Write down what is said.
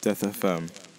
Death FM.